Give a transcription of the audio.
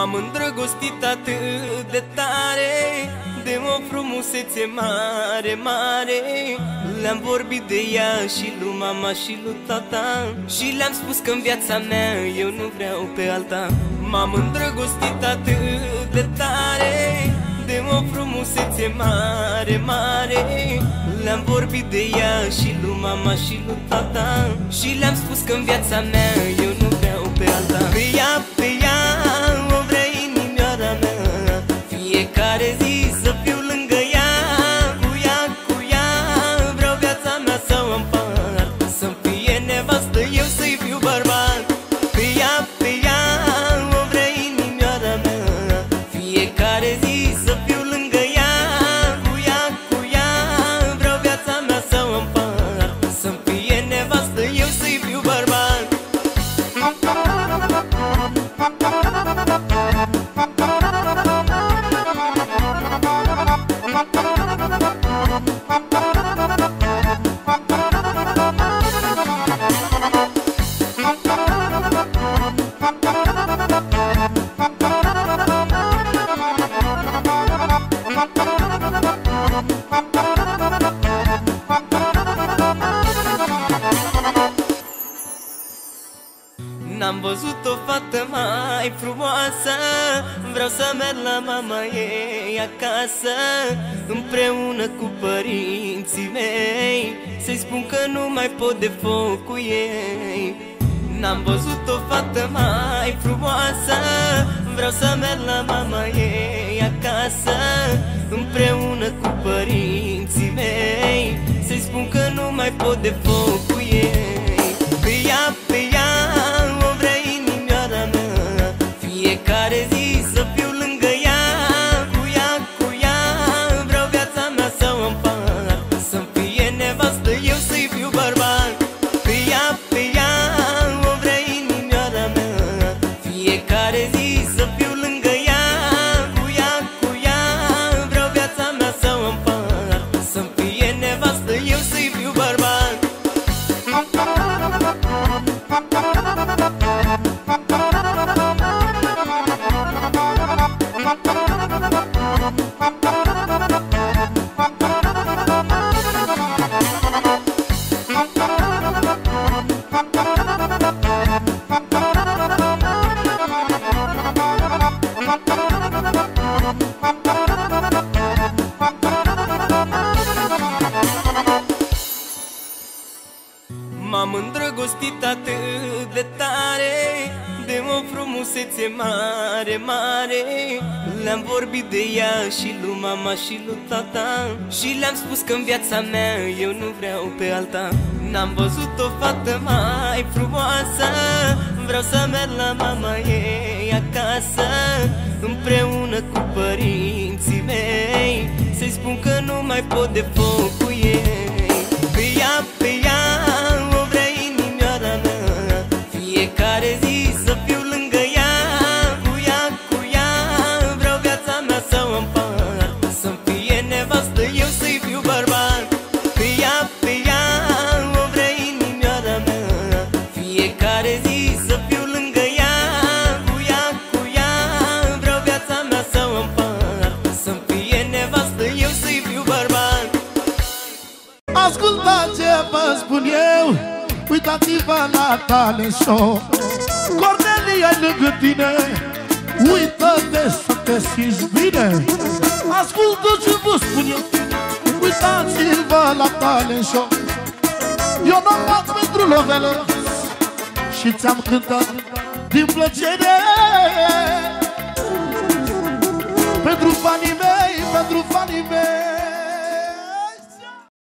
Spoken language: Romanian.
M-am îndrăgostit atât de tare De o frumusețe mare, mare. Le-am vorbit de ea și lui mama și lui tata Și le-am spus că în viața mea eu nu vreau pe alta. M-am îndrăgostit atât de tare De o frumusețe mare, mare. Le-am vorbit de ea și lui mama și lui tata Și le-am spus că în viața mea eu nu vreau pe alta. Pe ea, N-am văzut o fată mai frumoasă. Vreau să merg la mama ei acasă Împreună cu părinții mei. Să-i spun că nu mai pot de foc cu ei. N-am văzut o fată mai frumoasă. Vreau să merg la mama ei acasă Împreună cu părinții mei. Să-i spun că nu mai pot de foc M-am îndrăgostit atât de tare De o frumusețe mare, mare. Le-am vorbit de ea și lui mama și lui tata Și le-am spus că în viața mea eu nu vreau pe alta. N-am văzut o fată mai frumoasă Vreau să merg la mama ei acasă Împreună cu părinții mei. Să-i spun că nu mai pot de foc Ascultă ce vă spun eu Uitați-vă la tale show Cornelia lângă tine Uită-te să te simți bine. Ascultă ce vă spun eu Uitați-vă la tale show Eu n-am fac pentru lovele Și ți-am cântat din plăcere. Pentru fanii mei, pentru fanii mei.